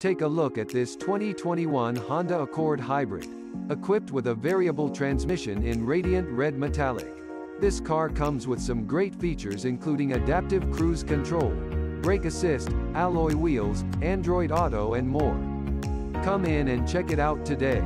Take a look at this 2021 Honda Accord Hybrid. Equipped with a variable transmission in radiant red metallic. This car comes with some great features including adaptive cruise control, brake assist, alloy wheels, Android Auto and more. Come in and check it out today.